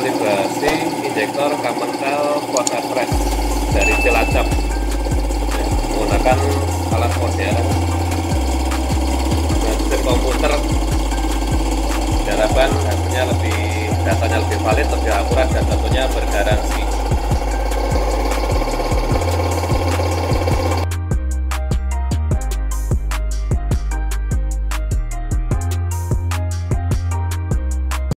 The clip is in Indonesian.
kalibrasi injektor Kamenkal kuasa Press dari Cilacap. Ya, menggunakan alat modern. Nah, sistem komputer. Diharapkan hasilnya lebih datanya lebih valid lebih akurat dan tentunya bergaransi